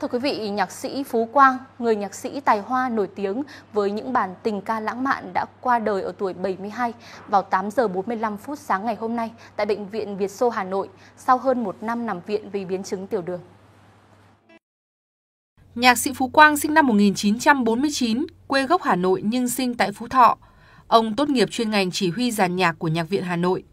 Thưa quý vị, nhạc sĩ Phú Quang, người nhạc sĩ tài hoa nổi tiếng với những bản tình ca lãng mạn đã qua đời ở tuổi 72 vào 8 giờ 45 phút sáng ngày hôm nay tại Bệnh viện Việt Xô Hà Nội sau hơn một năm nằm viện vì biến chứng tiểu đường. Nhạc sĩ Phú Quang sinh năm 1949, quê gốc Hà Nội nhưng sinh tại Phú Thọ. Ông tốt nghiệp chuyên ngành chỉ huy giàn nhạc của Nhạc viện Hà Nội.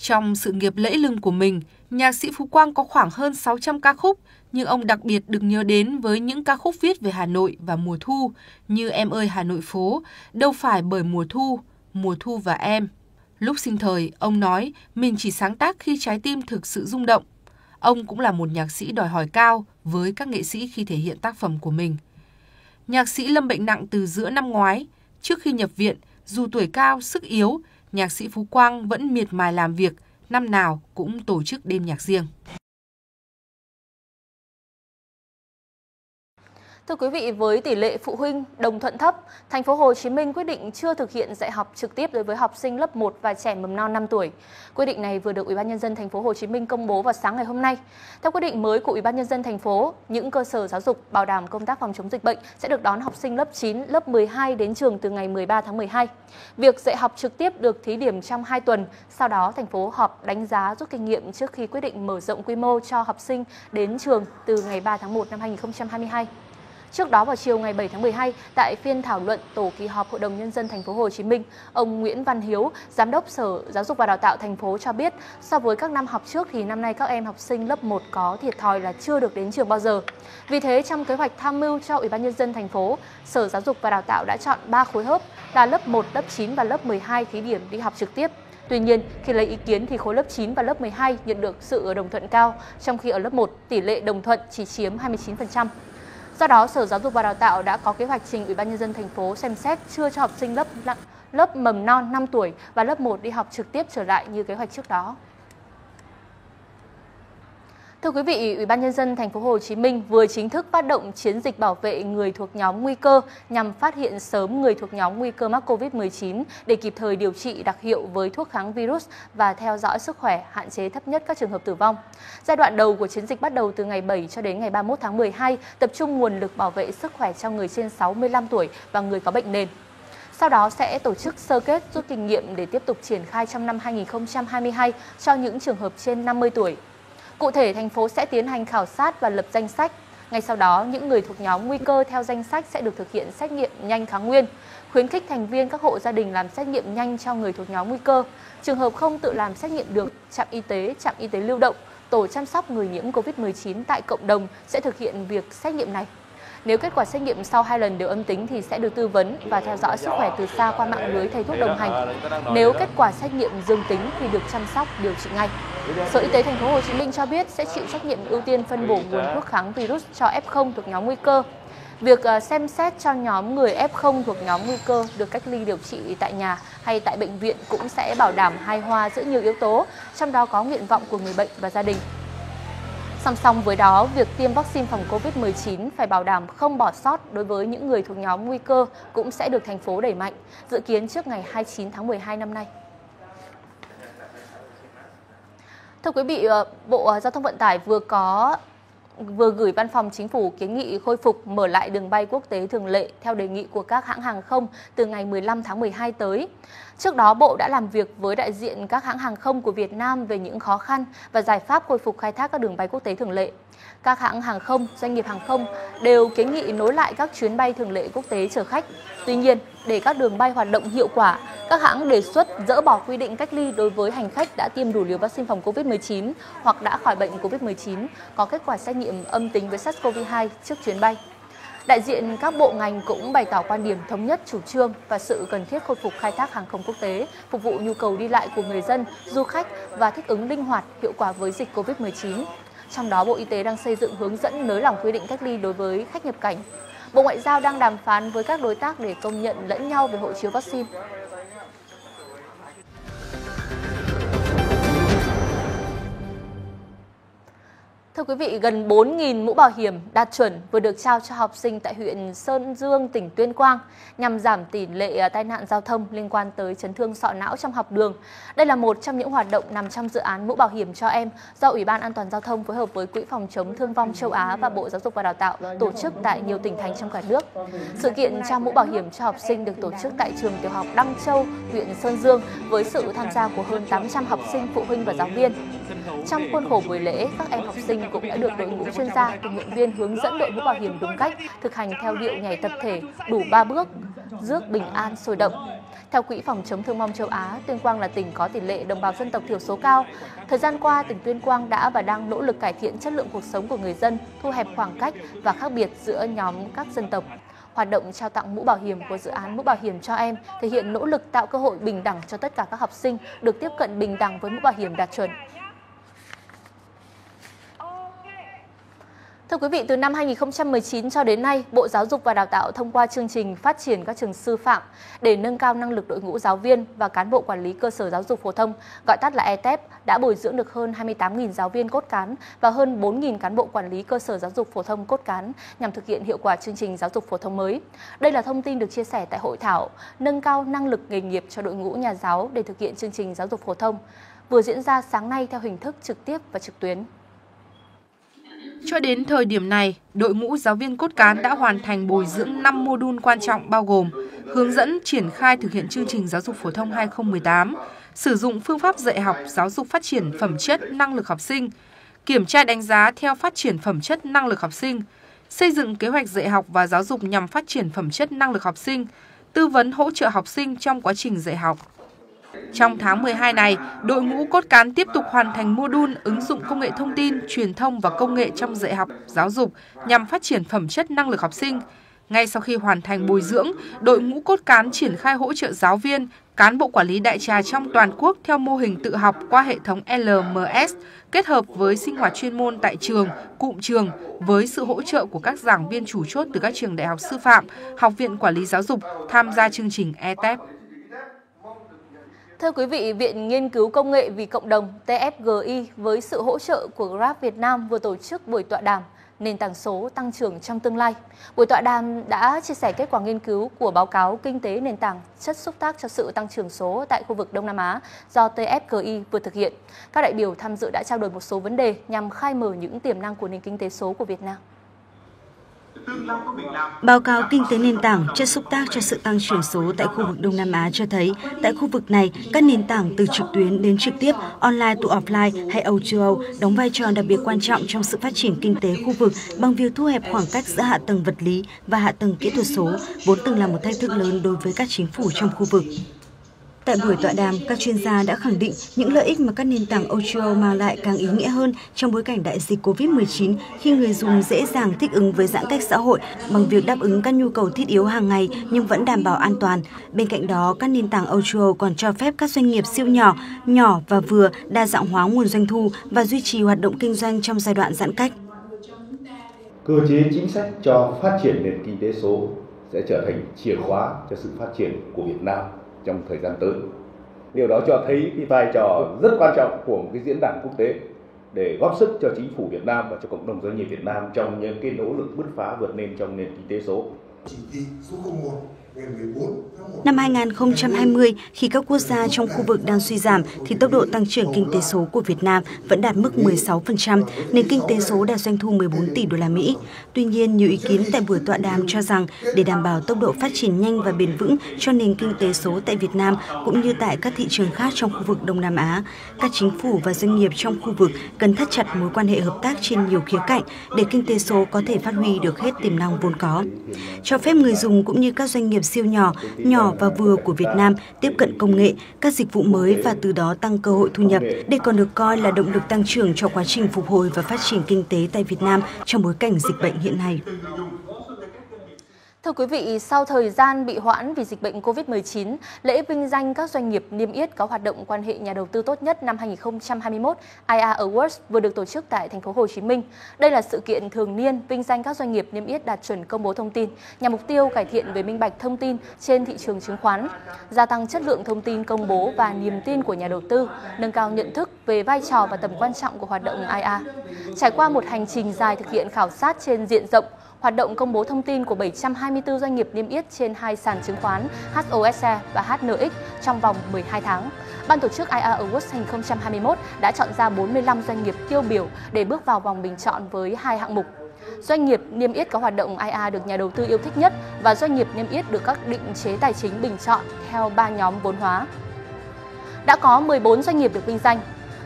Trong sự nghiệp lẫy lừng của mình, nhạc sĩ Phú Quang có khoảng hơn 600 ca khúc, nhưng ông đặc biệt được nhớ đến với những ca khúc viết về Hà Nội và mùa thu như Em ơi Hà Nội phố, Đâu phải bởi mùa thu, Mùa thu và em. Lúc sinh thời, ông nói mình chỉ sáng tác khi trái tim thực sự rung động. Ông cũng là một nhạc sĩ đòi hỏi cao với các nghệ sĩ khi thể hiện tác phẩm của mình. Nhạc sĩ lâm bệnh nặng từ giữa năm ngoái. Trước khi nhập viện, dù tuổi cao, sức yếu, nhạc sĩ Phú Quang vẫn miệt mài làm việc, năm nào cũng tổ chức đêm nhạc riêng. Thưa quý vị, với tỷ lệ phụ huynh đồng thuận thấp, thành phố Hồ Chí Minh quyết định chưa thực hiện dạy học trực tiếp đối với học sinh lớp 1 và trẻ mầm non 5 tuổi. Quyết định này vừa được Ủy ban nhân dân thành phố Hồ Chí Minh công bố vào sáng ngày hôm nay. Theo quyết định mới của Ủy ban nhân dân thành phố, những cơ sở giáo dục bảo đảm công tác phòng chống dịch bệnh sẽ được đón học sinh lớp 9, lớp 12 đến trường từ ngày 13 tháng 12. Việc dạy học trực tiếp được thí điểm trong 2 tuần, sau đó thành phố họp đánh giá rút kinh nghiệm trước khi quyết định mở rộng quy mô cho học sinh đến trường từ ngày 3 tháng 1 năm 2022. Trước đó vào chiều ngày 7 tháng 12, tại phiên thảo luận tổ kỳ họp Hội đồng nhân dân thành phố Hồ Chí Minh, ông Nguyễn Văn Hiếu, giám đốc Sở Giáo dục và Đào tạo thành phố cho biết, so với các năm học trước thì năm nay các em học sinh lớp 1 có thiệt thòi là chưa được đến trường bao giờ. Vì thế trong kế hoạch tham mưu cho Ủy ban nhân dân thành phố, Sở Giáo dục và Đào tạo đã chọn 3 khối lớp là lớp 1, lớp 9 và lớp 12 thí điểm đi học trực tiếp. Tuy nhiên, khi lấy ý kiến thì khối lớp 9 và lớp 12 nhận được sự đồng thuận cao, trong khi ở lớp 1 tỷ lệ đồng thuận chỉ chiếm 29%. Do đó, Sở Giáo dục và Đào tạo đã có kế hoạch trình Ủy ban nhân dân thành phố xem xét chưa cho học sinh lớp lớp mầm non 5 tuổi và lớp 1 đi học trực tiếp trở lại như kế hoạch trước đó. Thưa quý vị, Ủy ban nhân dân thành phố Hồ Chí Minh vừa chính thức phát động chiến dịch bảo vệ người thuộc nhóm nguy cơ nhằm phát hiện sớm người thuộc nhóm nguy cơ mắc COVID-19 để kịp thời điều trị đặc hiệu với thuốc kháng virus và theo dõi sức khỏe, hạn chế thấp nhất các trường hợp tử vong. Giai đoạn đầu của chiến dịch bắt đầu từ ngày 7 cho đến ngày 31 tháng 12, tập trung nguồn lực bảo vệ sức khỏe cho người trên 65 tuổi và người có bệnh nền. Sau đó sẽ tổ chức sơ kết rút kinh nghiệm để tiếp tục triển khai trong năm 2022 cho những trường hợp trên 50 tuổi Cụ thể, thành phố sẽ tiến hành khảo sát và lập danh sách. Ngay sau đó, những người thuộc nhóm nguy cơ theo danh sách sẽ được thực hiện xét nghiệm nhanh kháng nguyên, khuyến khích thành viên các hộ gia đình làm xét nghiệm nhanh cho người thuộc nhóm nguy cơ. Trường hợp không tự làm xét nghiệm được, trạm y tế, trạm y tế lưu động, tổ chăm sóc người nhiễm COVID-19 tại cộng đồng sẽ thực hiện việc xét nghiệm này. Nếu kết quả xét nghiệm sau hai lần đều âm tính thì sẽ được tư vấn và theo dõi sức khỏe từ xa qua mạng lưới thầy thuốc đồng hành. Nếu kết quả xét nghiệm dương tính thì được chăm sóc điều trị ngay. Sở Y tế thành phố Hồ Chí Minh cho biết sẽ chịu trách nhiệm ưu tiên phân bổ nguồn thuốc kháng virus cho F0 thuộc nhóm nguy cơ. Việc ờ, xem xét cho nhóm người F0 thuộc nhóm nguy cơ được cách ly điều trị tại nhà hay tại bệnh viện cũng sẽ bảo đảm hài hòa giữa nhiều yếu tố, trong đó có nguyện vọng của người bệnh và gia đình. Song song với đó, việc tiêm vaccine phòng COVID-19 phải bảo đảm không bỏ sót đối với những người thuộc nhóm nguy cơ cũng sẽ được thành phố đẩy mạnh, dự kiến trước ngày 29 tháng 12 năm nay. Thưa quý vị, ờ, Bộ ờ, Giao thông Vận tải vừa có vừa gửi văn phòng chính phủ kiến nghị khôi phục mở lại đường bay quốc tế thường lệ theo đề nghị của các hãng hàng không từ ngày 15 tháng 12 tới. Trước đó, Bộ đã làm việc với đại diện các hãng hàng không của Việt Nam về những khó khăn và giải pháp khôi phục khai thác các đường bay quốc tế thường lệ. Các hãng hàng không, doanh nghiệp hàng không đều kiến nghị nối lại các chuyến bay thường lệ quốc tế chở khách. Tuy nhiên, để các đường bay hoạt động hiệu quả, các hãng đề xuất dỡ bỏ quy định cách ly đối với hành khách đã tiêm đủ liều vaccine phòng COVID-19 hoặc đã khỏi bệnh COVID-19 có kết quả xét nghiệm âm tính với SARS-CoV-2 trước chuyến bay. Đại diện các bộ ngành cũng bày tỏ quan điểm thống nhất chủ trương và sự cần thiết khôi phục khai thác hàng không quốc tế, phục vụ nhu cầu đi lại của người dân, du khách và thích ứng linh hoạt, hiệu quả với dịch COVID-19. Trong đó, Bộ Y tế đang xây dựng hướng dẫn nới lỏng quy định cách ly đối với khách nhập cảnh. Bộ Ngoại giao đang đàm phán với các đối tác để công nhận lẫn nhau về hộ chiếu vaccine. Thưa quý vị, gần 4.000 mũ bảo hiểm đạt chuẩn vừa được trao cho học sinh tại huyện Sơn Dương, tỉnh Tuyên Quang nhằm giảm tỷ lệ à, tai nạn giao thông liên quan tới chấn thương sọ não trong học đường. Đây là một trong những hoạt động nằm trong dự án mũ bảo hiểm cho em do Ủy ban An toàn giao thông phối hợp với Quỹ phòng chống thương vong châu Á và Bộ Giáo dục và Đào tạo tổ chức tại nhiều tỉnh thành trong cả nước. Sự kiện trao mũ bảo hiểm cho học sinh được tổ chức tại trường tiểu học Đăng Châu, huyện Sơn Dương với sự tham gia của hơn 800 học sinh, phụ huynh và giáo viên. Trong khuôn khổ buổi lễ, các em học sinh cũng đã được đội ngũ chuyên gia, tình nguyện viên hướng dẫn đội mũ bảo hiểm đúng cách, thực hành theo điệu nhảy tập thể đủ 3 bước, rước bình an sôi động. Theo Quỹ phòng chống thương vong châu Á, Tuyên Quang là tỉnh có tỷ lệ đồng bào dân tộc thiểu số cao. Thời gian qua, tỉnh Tuyên Quang đã và đang nỗ lực cải thiện chất lượng cuộc sống của người dân, thu hẹp khoảng cách và khác biệt giữa nhóm các dân tộc. Hoạt động trao tặng mũ bảo hiểm của dự án mũ bảo hiểm cho em thể hiện nỗ lực tạo cơ hội bình đẳng cho tất cả các học sinh được tiếp cận bình đẳng với mũ bảo hiểm đạt chuẩn. Thưa quý vị, từ năm 2019 cho đến nay, Bộ Giáo dục và Đào tạo thông qua chương trình phát triển các trường sư phạm để nâng cao năng lực đội ngũ giáo viên và cán bộ quản lý cơ sở giáo dục phổ thông, gọi tắt là ETEP, đã bồi dưỡng được hơn 28.000 giáo viên cốt cán và hơn 4.000 cán bộ quản lý cơ sở giáo dục phổ thông cốt cán nhằm thực hiện hiệu quả chương trình giáo dục phổ thông mới. Đây là thông tin được chia sẻ tại hội thảo nâng cao năng lực nghề nghiệp cho đội ngũ nhà giáo để thực hiện chương trình giáo dục phổ thông vừa diễn ra sáng nay theo hình thức trực tiếp và trực tuyến. Cho đến thời điểm này, đội ngũ giáo viên cốt cán đã hoàn thành bồi dưỡng 5 mô đun quan trọng bao gồm hướng dẫn triển khai thực hiện chương trình giáo dục phổ thông 2018, sử dụng phương pháp dạy học giáo dục phát triển phẩm chất năng lực học sinh, kiểm tra đánh giá theo phát triển phẩm chất năng lực học sinh, xây dựng kế hoạch dạy học và giáo dục nhằm phát triển phẩm chất năng lực học sinh, tư vấn hỗ trợ học sinh trong quá trình dạy học. Trong tháng 12 này, đội ngũ cốt cán tiếp tục hoàn thành mô đun ứng dụng công nghệ thông tin, truyền thông và công nghệ trong dạy học, giáo dục nhằm phát triển phẩm chất năng lực học sinh. Ngay sau khi hoàn thành bồi dưỡng, đội ngũ cốt cán triển khai hỗ trợ giáo viên, cán bộ quản lý đại trà trong toàn quốc theo mô hình tự học qua hệ thống LMS, kết hợp với sinh hoạt chuyên môn tại trường, cụm trường với sự hỗ trợ của các giảng viên chủ chốt từ các trường đại học sư phạm, học viện quản lý giáo dục tham gia chương trình ETEP. Thưa quý vị, Viện Nghiên cứu Công nghệ vì Cộng đồng TFGI với sự hỗ trợ của Grab Việt Nam vừa tổ chức buổi tọa đàm nền tảng số tăng trưởng trong tương lai. Buổi tọa đàm đã chia sẻ kết quả nghiên cứu của báo cáo kinh tế nền tảng chất xúc tác cho sự tăng trưởng số tại khu vực Đông Nam Á do TFGI vừa thực hiện. Các đại biểu tham dự đã trao đổi một số vấn đề nhằm khai mở những tiềm năng của nền kinh tế số của Việt Nam. Báo cáo kinh tế nền tảng chất xúc tác cho sự tăng trưởng số tại khu vực Đông Nam Á cho thấy, tại khu vực này, các nền tảng từ trực tuyến đến trực tiếp, online to offline hay O2O đóng vai trò đặc biệt quan trọng trong sự phát triển kinh tế khu vực bằng việc thu hẹp khoảng cách giữa hạ tầng vật lý và hạ tầng kỹ thuật số, vốn từng là một thách thức lớn đối với các chính phủ trong khu vực. Tại buổi tọa đàm, các chuyên gia đã khẳng định những lợi ích mà các nền tảng O2O mang lại càng ý nghĩa hơn trong bối cảnh đại dịch COVID-19 khi người dùng dễ dàng thích ứng với giãn cách xã hội bằng việc đáp ứng các nhu cầu thiết yếu hàng ngày nhưng vẫn đảm bảo an toàn. Bên cạnh đó, các nền tảng O2O còn cho phép các doanh nghiệp siêu nhỏ, nhỏ và vừa đa dạng hóa nguồn doanh thu và duy trì hoạt động kinh doanh trong giai đoạn giãn cách. Cơ chế chính sách cho phát triển nền kinh tế số sẽ trở thành chìa khóa cho sự phát triển của Việt Nam trong thời gian tới. Điều đó cho thấy cái vai trò rất quan trọng của một cái diễn đàn quốc tế để góp sức cho chính phủ Việt Nam và cho cộng đồng doanh nghiệp Việt Nam trong những cái nỗ lực bứt phá vượt lên trong nền kinh tế số. Chỉ thị số 01 Năm 2020, khi các quốc gia trong khu vực đang suy giảm, thì tốc độ tăng trưởng kinh tế số của Việt Nam vẫn đạt mức 16%, nền kinh tế số đạt doanh thu 14 tỷ đô la Mỹ. Tuy nhiên, nhiều ý kiến tại buổi tọa đàm cho rằng để đảm bảo tốc độ phát triển nhanh và bền vững cho nền kinh tế số tại Việt Nam cũng như tại các thị trường khác trong khu vực Đông Nam Á, các chính phủ và doanh nghiệp trong khu vực cần thắt chặt mối quan hệ hợp tác trên nhiều khía cạnh để kinh tế số có thể phát huy được hết tiềm năng vốn có. Cho phép người dùng cũng như các doanh nghiệp siêu nhỏ, nhỏ và vừa của Việt Nam tiếp cận công nghệ, các dịch vụ mới và từ đó tăng cơ hội thu nhập. Đây còn được coi là động lực tăng trưởng cho quá trình phục hồi và phát triển kinh tế tại Việt Nam trong bối cảnh dịch bệnh hiện nay. Thưa quý vị, sau thời gian bị hoãn vì dịch bệnh COVID-19, lễ vinh danh các doanh nghiệp niêm yết có hoạt động quan hệ nhà đầu tư tốt nhất năm 2021 IA Awards vừa được tổ chức tại thành phố Hồ Chí Minh. Đây là sự kiện thường niên vinh danh các doanh nghiệp niêm yết đạt chuẩn công bố thông tin nhằm mục tiêu cải thiện về minh bạch thông tin trên thị trường chứng khoán, gia tăng chất lượng thông tin công bố và niềm tin của nhà đầu tư, nâng cao nhận thức về vai trò và tầm quan trọng của hoạt động IA. Trải qua một hành trình dài thực hiện khảo sát trên diện rộng, hoạt động công bố thông tin của 724 doanh nghiệp niêm yết trên hai sàn chứng khoán HOSE và HNX trong vòng 12 tháng. Ban tổ chức IA Awards 2021 đã chọn ra 45 doanh nghiệp tiêu biểu để bước vào vòng bình chọn với hai hạng mục. Doanh nghiệp niêm yết có hoạt động IA được nhà đầu tư yêu thích nhất và doanh nghiệp niêm yết được các định chế tài chính bình chọn theo ba nhóm vốn hóa. Đã có 14 doanh nghiệp được vinh danh,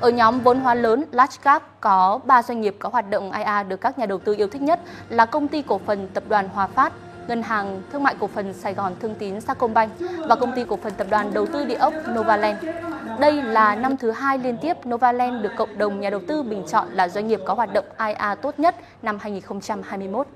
ở nhóm vốn hóa lớn Large Cap có 3 doanh nghiệp có hoạt động IA được các nhà đầu tư yêu thích nhất là công ty cổ phần tập đoàn Hòa Phát, Ngân hàng Thương mại Cổ phần Sài Gòn Thương tín Sacombank và công ty cổ phần tập đoàn đầu tư địa ốc Novaland. Đây là năm thứ hai liên tiếp Novaland được cộng đồng nhà đầu tư bình chọn là doanh nghiệp có hoạt động IA tốt nhất năm 2021.